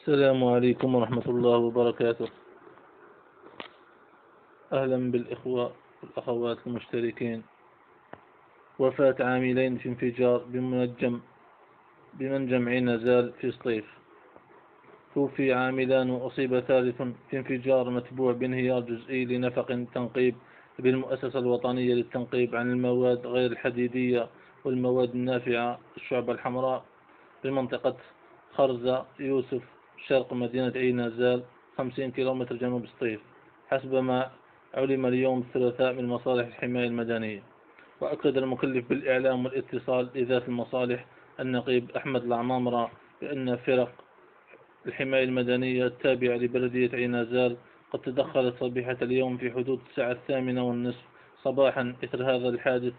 السلام عليكم ورحمة الله وبركاته. أهلا بالإخوة والأخوات المشتركين. وفاة عاملين في انفجار بمنجم بمنجم عين زال في سطيف توفي عاملان وأصيب ثالث في انفجار متبوع بانهيار جزئي لنفق تنقيب بالمؤسسة الوطنية للتنقيب عن المواد غير الحديدية والمواد النافعة الشعبة الحمراء بمنطقة خرزة يوسف. شرق مدينة عين زال 50 كيلومتر جنوب سطيف حسب ما علم اليوم الثلاثاء من مصالح الحماية المدنية. وأكد المكلف بالإعلام والاتصال لذات المصالح النقيب أحمد العمامرة بأن فرق الحماية المدنية التابعة لبلدية عينازال قد تدخلت صبيحة اليوم في حدود الساعة الثامنة والنصف صباحا إثر هذا الحادث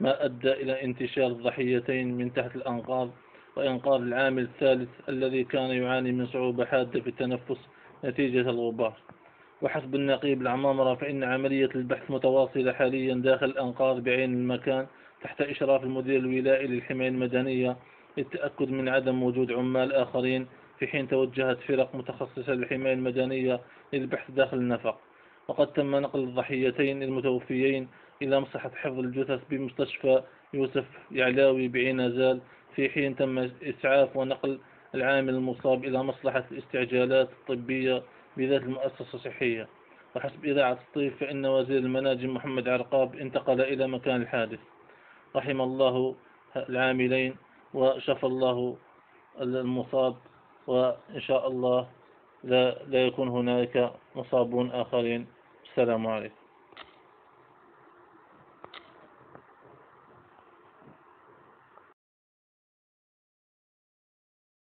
ما أدى إلى انتشار الضحيتين من تحت الأنقاض وإنقاذ العامل الثالث الذي كان يعاني من صعوبة حادة في التنفس نتيجة الغبار. وحسب النقيب العمامرة فإن عملية البحث متواصلة حاليا داخل الأنقاض بعين المكان تحت إشراف المدير الولائي للحماية المدنية للتأكد من عدم وجود عمال آخرين في حين توجهت فرق متخصصة للحماية المدنية للبحث داخل النفق. وقد تم نقل الضحيتين المتوفيين إلى مصحة حفظ الجثث بمستشفى يوسف يعلاوي بعين زال في حين تم إسعاف ونقل العامل المصاب إلى مصلحة الاستعجالات الطبية بذات المؤسسة الصحية. وحسب إذاعة الطيف فإن وزير المناجم محمد عرقاب انتقل إلى مكان الحادث. رحم الله العاملين وشفى الله المصاب وإن شاء الله لا, لا يكون هناك مصابون آخرين. السلام عليكم.